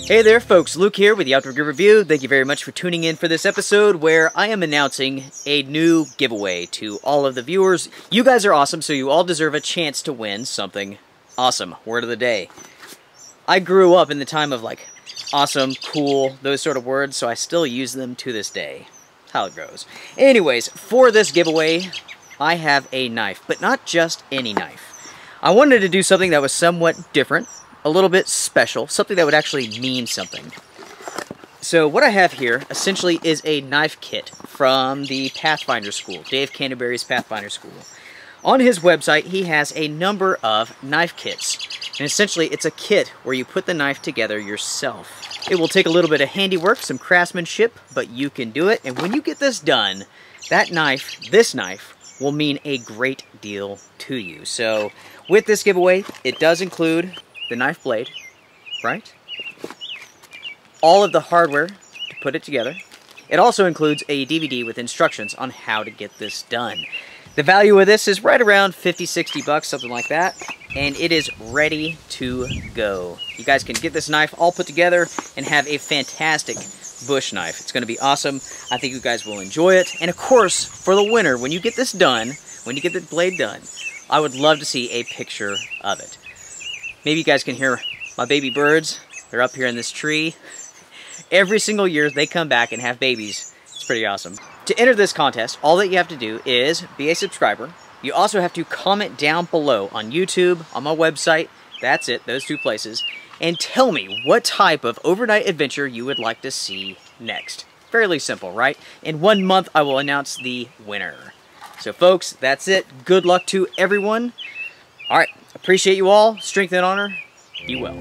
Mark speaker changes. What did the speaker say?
Speaker 1: Hey there folks, Luke here with the Outdoor Gear Review. Thank you very much for tuning in for this episode where I am announcing a new giveaway to all of the viewers. You guys are awesome, so you all deserve a chance to win something awesome. Word of the day. I grew up in the time of like awesome, cool, those sort of words, so I still use them to this day. How it goes. Anyways, for this giveaway, I have a knife, but not just any knife. I wanted to do something that was somewhat different, a little bit special, something that would actually mean something. So what I have here essentially is a knife kit from the Pathfinder School, Dave Canterbury's Pathfinder School. On his website, he has a number of knife kits. And essentially, it's a kit where you put the knife together yourself. It will take a little bit of handiwork, some craftsmanship, but you can do it. And when you get this done, that knife, this knife, will mean a great deal to you. So with this giveaway, it does include the knife blade, right? All of the hardware to put it together. It also includes a DVD with instructions on how to get this done. The value of this is right around 50, 60 bucks, something like that. And it is ready to go. You guys can get this knife all put together and have a fantastic bush knife. It's going to be awesome. I think you guys will enjoy it. And of course, for the winner, when you get this done, when you get the blade done, I would love to see a picture of it. Maybe you guys can hear my baby birds. They're up here in this tree. Every single year, they come back and have babies. It's pretty awesome. To enter this contest, all that you have to do is be a subscriber. You also have to comment down below on YouTube, on my website. That's it, those two places. And tell me what type of overnight adventure you would like to see next. Fairly simple, right? In one month, I will announce the winner. So folks, that's it. Good luck to everyone. All right, appreciate you all. Strength and honor. Be well.